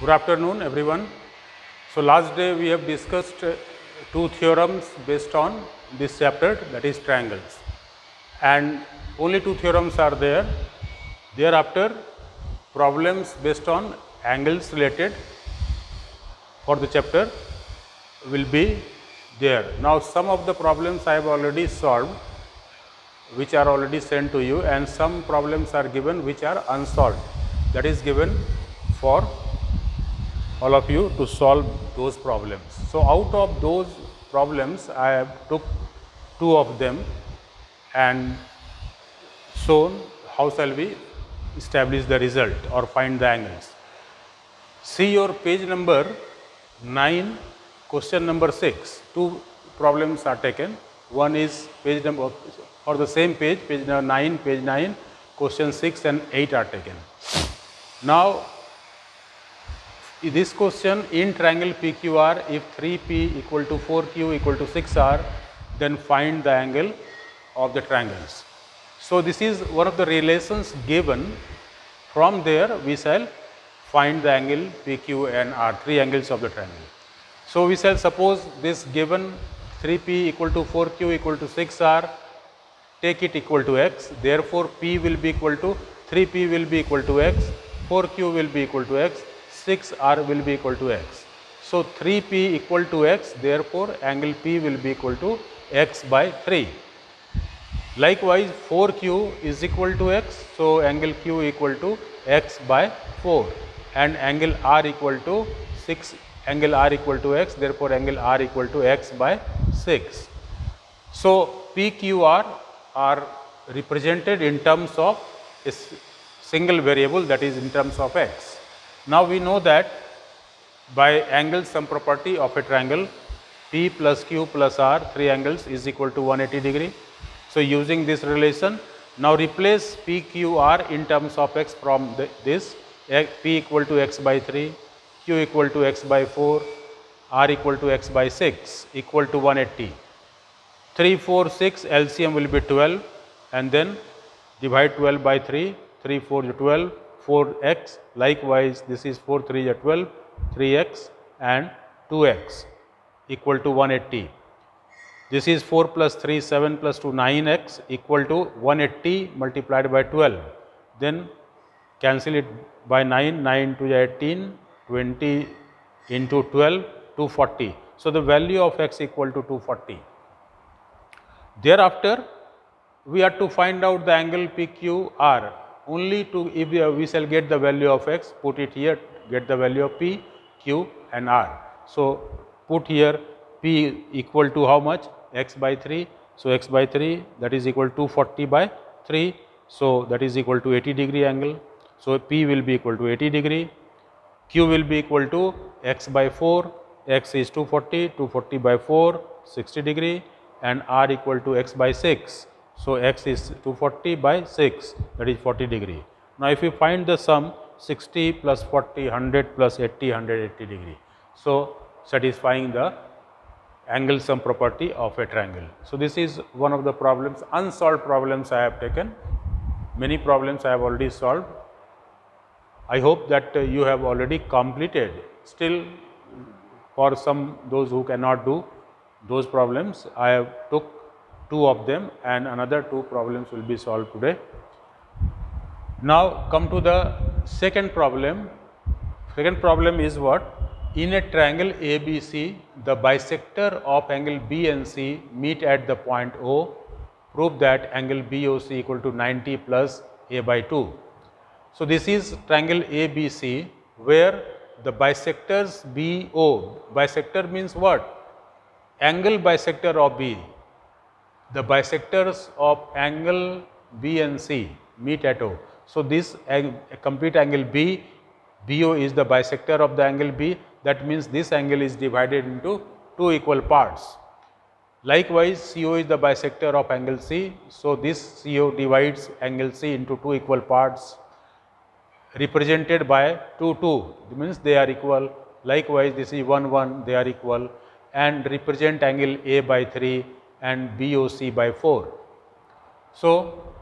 Good afternoon, everyone. So, last day we have discussed two theorems based on this chapter that is triangles and only two theorems are there. Thereafter, problems based on angles related for the chapter will be there. Now, some of the problems I have already solved which are already sent to you and some problems are given which are unsolved that is given for all of you to solve those problems. So, out of those problems I have took two of them and shown how shall we establish the result or find the angles. See your page number 9 question number 6 two problems are taken one is page number or the same page page number 9 page 9 question 6 and 8 are taken. Now this question in triangle PQR if 3P equal to 4Q equal to 6R then find the angle of the triangles. So, this is one of the relations given from there we shall find the angle PQ and R three angles of the triangle. So, we shall suppose this given 3P equal to 4Q equal to 6R take it equal to x therefore, P will be equal to 3P will be equal to x 4Q will be equal to x 6 r will be equal to x. So, 3 p equal to x therefore, angle p will be equal to x by 3. Likewise, 4 q is equal to x. So, angle q equal to x by 4 and angle r equal to 6 angle r equal to x therefore, angle r equal to x by 6. So, p q r are represented in terms of a single variable that is in terms of x. Now, we know that by angle sum property of a triangle P plus Q plus R three angles is equal to 180 degree. So, using this relation now replace P Q R in terms of x from the, this P equal to x by 3, Q equal to x by 4, R equal to x by 6 equal to 180. 3, 4, 6 LCM will be 12 and then divide 12 by 3, 3, 4 12 4x likewise this is 4 3 is 12 3x and 2x equal to 180. This is 4 plus 3 7 plus 2 9x equal to 180 multiplied by 12 then cancel it by 9 9 to 18 20 into 12 240. So, the value of x equal to 240. Thereafter, we are to find out the angle PQR only to if we shall get the value of x put it here get the value of p, q and r. So, put here p equal to how much x by 3. So, x by 3 that is equal to 40 by 3. So, that is equal to 80 degree angle. So, p will be equal to 80 degree, q will be equal to x by 4, x is 240, 240 by 4 60 degree and r equal to x by 6 so, x is 240 by 6 that is 40 degree. Now, if you find the sum 60 plus 40 100 plus 80 180 degree. So, satisfying the angle sum property of a triangle. So, this is one of the problems unsolved problems I have taken many problems I have already solved. I hope that uh, you have already completed still for some those who cannot do those problems I have took two of them and another two problems will be solved today. Now, come to the second problem. Second problem is what? In a triangle ABC, the bisector of angle B and C meet at the point O. Prove that angle BOC equal to 90 plus A by 2. So, this is triangle ABC where the bisectors BO, bisector means what? Angle bisector of B the bisectors of angle B and C meet at O. So, this complete angle B, BO is the bisector of the angle B that means this angle is divided into two equal parts. Likewise, CO is the bisector of angle C. So, this CO divides angle C into two equal parts represented by 2 2 it means they are equal. Likewise, this is 1 1 they are equal and represent angle A by 3 and BOC by 4. So,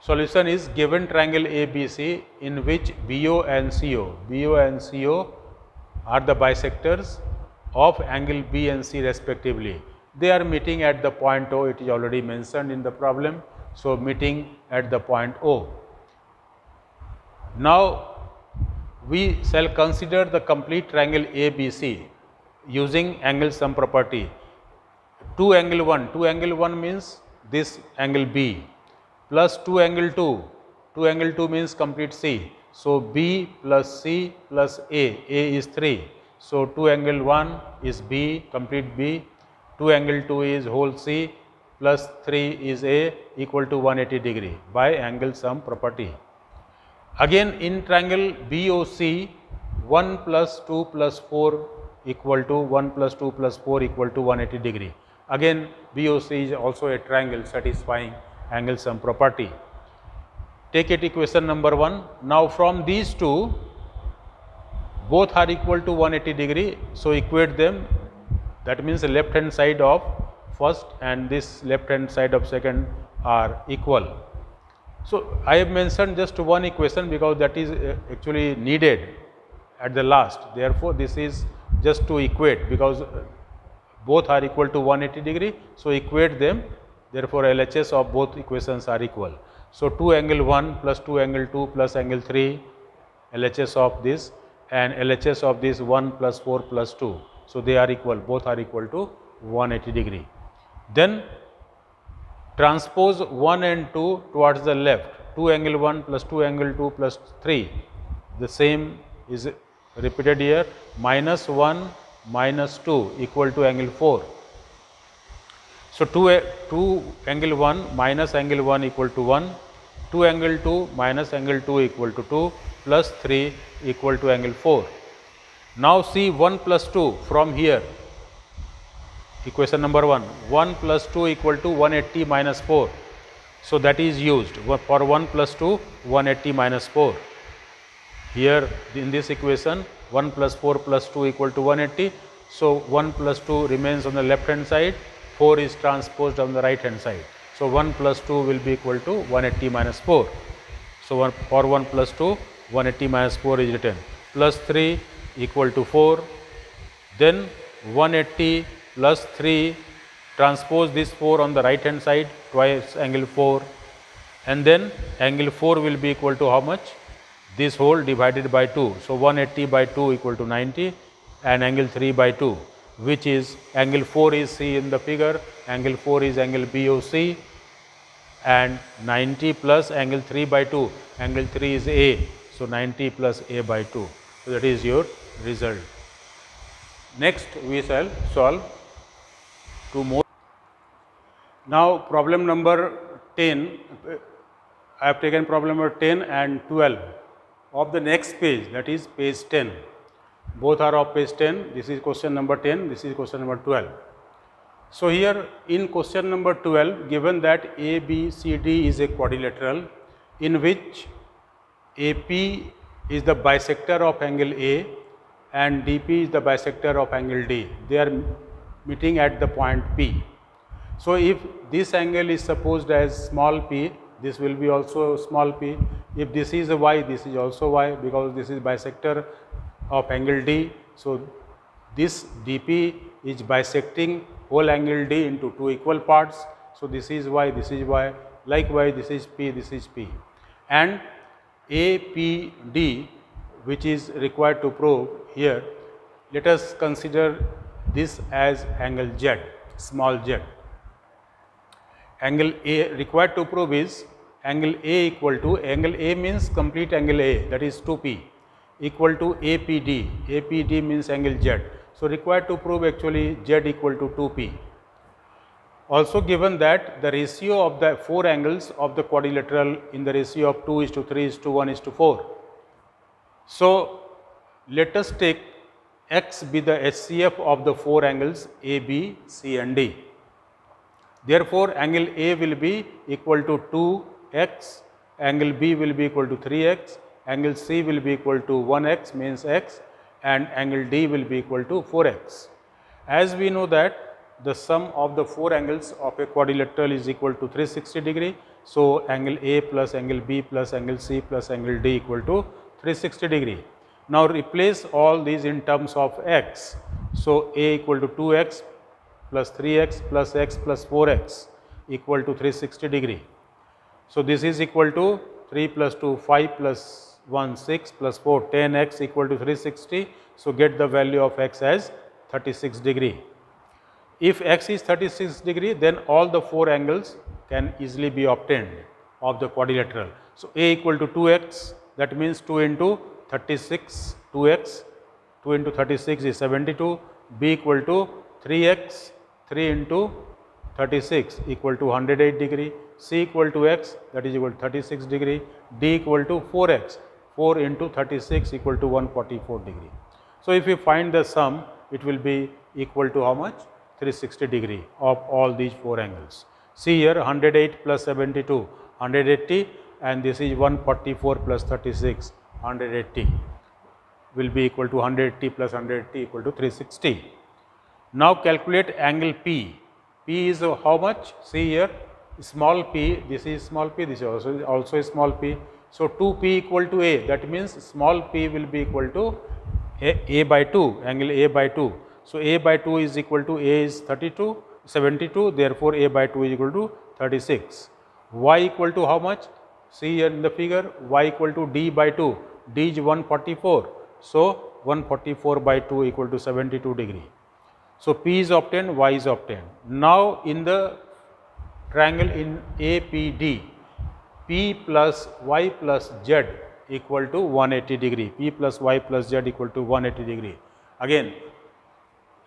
solution is given triangle ABC in which BO and CO, BO and CO are the bisectors of angle B and C respectively. They are meeting at the point O, it is already mentioned in the problem. So, meeting at the point O. Now, we shall consider the complete triangle ABC using angle sum property. 2 angle 1, 2 angle 1 means this angle B plus 2 angle 2, 2 angle 2 means complete C. So, B plus C plus A, A is 3. So, 2 angle 1 is B, complete B, 2 angle 2 is whole C plus 3 is A equal to 180 degree by angle sum property. Again in triangle BOC 1 plus 2 plus 4 equal to 1 plus 2 plus 4 equal to 180 degree. Again BOC is also a triangle satisfying angle sum property. Take it equation number 1. Now from these two both are equal to 180 degree. So equate them that means the left hand side of first and this left hand side of second are equal. So I have mentioned just one equation because that is uh, actually needed at the last. Therefore, this is just to equate because uh, both are equal to 180 degree. So equate them Therefore, LHS of both equations are equal. So, 2 angle 1 plus 2 angle 2 plus angle 3 LHS of this and LHS of this 1 plus 4 plus 2. So, they are equal both are equal to 180 degree. Then transpose 1 and 2 towards the left 2 angle 1 plus 2 angle 2 plus 3 the same is repeated here minus 1 minus 2 equal to angle 4 so, 2, 2 angle 1 minus angle 1 equal to 1, 2 angle 2 minus angle 2 equal to 2 plus 3 equal to angle 4. Now, see 1 plus 2 from here equation number 1 1 plus 2 equal to 180 minus 4. So, that is used for 1 plus 2 180 minus 4. Here in this equation 1 plus 4 plus 2 equal to 180. So, 1 plus 2 remains on the left hand side 4 is transposed on the right hand side. So, 1 plus 2 will be equal to 180 minus 4. So, for 1 plus 2 180 minus 4 is written plus 3 equal to 4. Then 180 plus 3 transpose this 4 on the right hand side twice angle 4 and then angle 4 will be equal to how much? This whole divided by 2. So, 180 by 2 equal to 90 and angle 3 by 2 which is angle 4 is C in the figure, angle 4 is angle BOC and 90 plus angle 3 by 2, angle 3 is A. So, 90 plus A by 2. So, that is your result. Next we shall solve two more. Now, problem number 10, I have taken problem number 10 and 12 of the next page that is page 10 both are of page 10 this is question number 10 this is question number 12 so here in question number 12 given that abcd is a quadrilateral in which ap is the bisector of angle a and dp is the bisector of angle d. They are meeting at the point p. So if this angle is supposed as small p this will be also small p if this is a y this is also y because this is bisector of angle D. So, this dP is bisecting whole angle D into two equal parts. So, this is y, this is y, likewise this is P, this is P and APD which is required to prove here, let us consider this as angle Z, small z. Angle A required to prove is angle A equal to, angle A means complete angle A that is 2P equal to APD. APD means angle Z. So, required to prove actually Z equal to 2P. Also given that the ratio of the four angles of the quadrilateral in the ratio of 2 is to 3 is to 1 is to 4. So, let us take x be the HCF of the four angles A, B, C and D. Therefore, angle A will be equal to 2x, angle B will be equal to 3x, angle C will be equal to 1x means x and angle D will be equal to 4x. As we know that the sum of the four angles of a quadrilateral is equal to 360 degree. So, angle A plus angle B plus angle C plus angle D equal to 360 degree. Now, replace all these in terms of x. So, A equal to 2x plus 3x plus x plus 4x equal to 360 degree. So, this is equal to 3 plus 2 5 plus 1 6 plus 4 10 x equal to 360. So, get the value of x as 36 degree. If x is 36 degree then all the 4 angles can easily be obtained of the quadrilateral. So, a equal to 2x that means 2 into 36 2x 2 into 36 is 72 b equal to 3x 3 into 36 equal to 108 degree, c equal to x that is equal to 36 degree, d equal to 4x 4 into 36 equal to 144 degree. So, if we find the sum it will be equal to how much 360 degree of all these 4 angles. See here 108 plus 72 180 and this is 144 plus 36 180 will be equal to 180 plus 180 equal to 360. Now calculate angle P. P is how much? See here small p, this is small p, this is also, also small p. So 2p equal to a that means small p will be equal to a, a by 2 angle a by 2. So a by 2 is equal to a is 32 72 therefore a by 2 is equal to 36. y equal to how much? See here in the figure y equal to d by 2 d is 144. So 144 by 2 equal to 72 degree. So, P is obtained, Y is obtained. Now, in the triangle in APD, P plus Y plus Z equal to 180 degree, P plus Y plus Z equal to 180 degree. Again,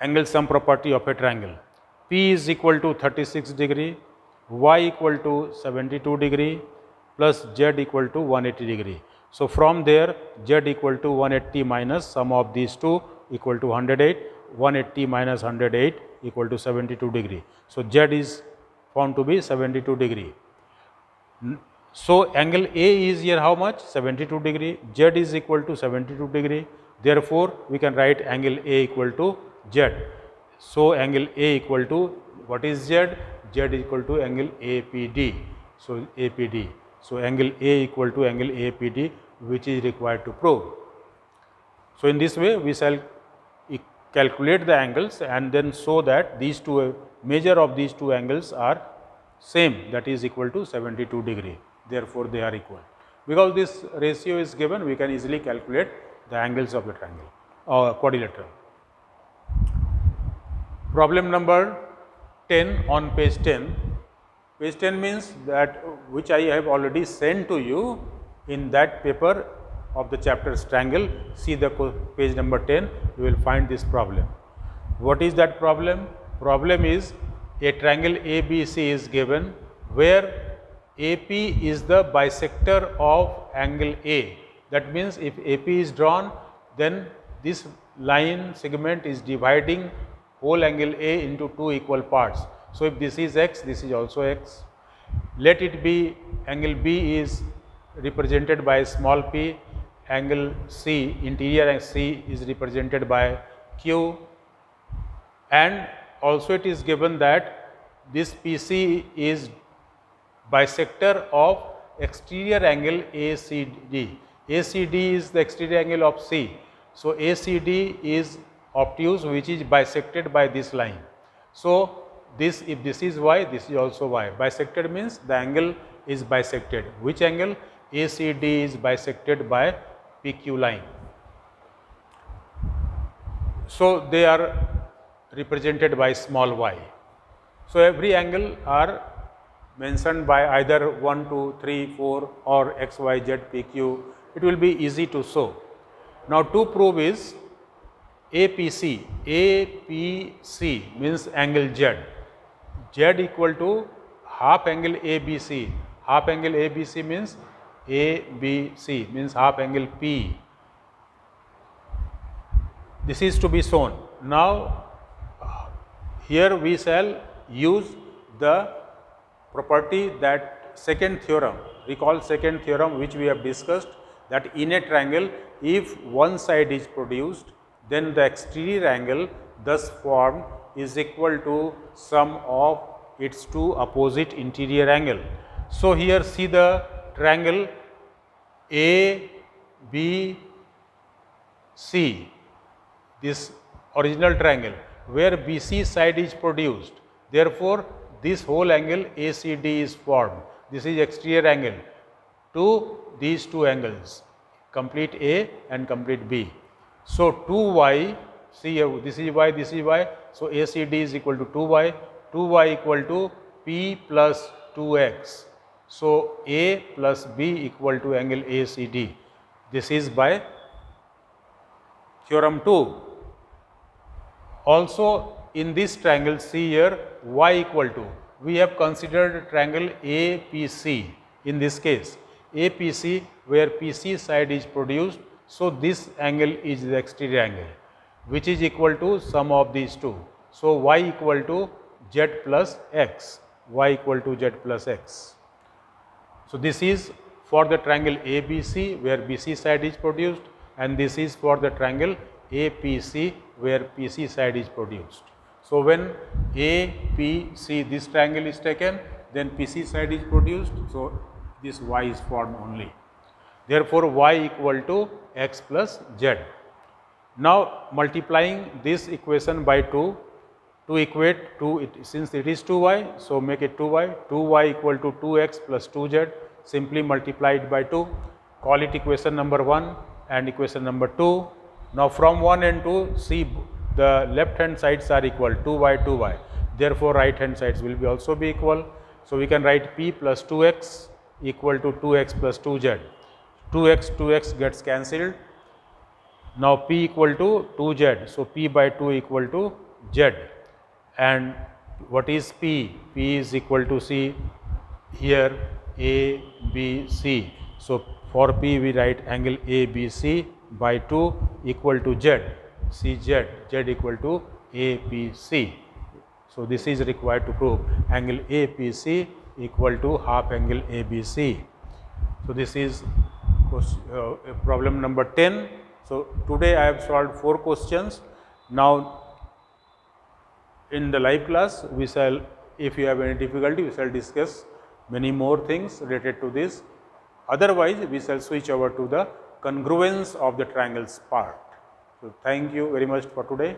angle sum property of a triangle. P is equal to 36 degree, Y equal to 72 degree plus Z equal to 180 degree. So, from there Z equal to 180 minus sum of these two equal to 108 180 minus 108 equal to 72 degree. So, Z is found to be 72 degree. So, angle A is here how much? 72 degree, Z is equal to 72 degree. Therefore, we can write angle A equal to Z. So, angle A equal to what is Z? Z equal to angle APD. So, APD. So, angle A equal to angle APD which is required to prove. So, in this way we shall calculate the angles and then show that these two measure of these two angles are same that is equal to 72 degree. Therefore they are equal. Because this ratio is given we can easily calculate the angles of the triangle or uh, quadrilateral. Problem number 10 on page 10 page 10 means that which i have already sent to you in that paper of the chapter triangle, see the page number 10, you will find this problem. What is that problem? Problem is a triangle ABC is given where AP is the bisector of angle A. That means if AP is drawn, then this line segment is dividing whole angle A into two equal parts. So, if this is x, this is also x. Let it be angle B is represented by small p angle C, interior angle C is represented by Q and also it is given that this PC is bisector of exterior angle ACD. ACD is the exterior angle of C. So, ACD is obtuse which is bisected by this line. So, this if this is y, this is also y. Bisected means the angle is bisected. Which angle? ACD is bisected by PQ line. So, they are represented by small y. So, every angle are mentioned by either 1, 2, 3, 4 or x, y, z, p, q. It will be easy to show. Now, to prove is APC, APC means angle z, z equal to half angle ABC. Half angle ABC means ABC means half angle P. This is to be shown. Now, here we shall use the property that second theorem, recall second theorem which we have discussed that in a triangle if one side is produced then the exterior angle thus formed is equal to sum of its two opposite interior angle. So, here see the triangle A, B, C, this original triangle where BC side is produced. Therefore, this whole angle ACD is formed. This is exterior angle to these two angles complete A and complete B. So, 2y see this is y this is y. So, ACD is equal to 2y 2y equal to P plus 2x. So, A plus B equal to angle ACD. This is by theorem 2. Also in this triangle see here y equal to we have considered triangle APC in this case APC where PC side is produced. So, this angle is the exterior angle which is equal to sum of these two. So, y equal to z plus x, y equal to z plus x. So, this is for the triangle ABC where BC side is produced and this is for the triangle APC where PC side is produced. So, when APC this triangle is taken then PC side is produced. So, this y is formed only. Therefore, y equal to x plus z. Now, multiplying this equation by 2 to equate to it since it is 2y. So, make it 2y 2y equal to 2x plus 2z simply multiply it by 2 call it equation number 1 and equation number 2. Now, from 1 and 2 see the left hand sides are equal 2y 2y therefore, right hand sides will be also be equal. So, we can write p plus 2x equal to 2x plus 2z 2x 2x gets cancelled now p equal to 2z. So, p by 2 equal to z and what is p? p is equal to c here a b c. So, for p we write angle a b c by 2 equal to z c z z equal to a p c. So, this is required to prove angle a p c equal to half angle a b c. So, this is uh, problem number 10 so, today I have solved 4 questions. Now, in the live class we shall if you have any difficulty we shall discuss many more things related to this. Otherwise, we shall switch over to the congruence of the triangles part. So, thank you very much for today.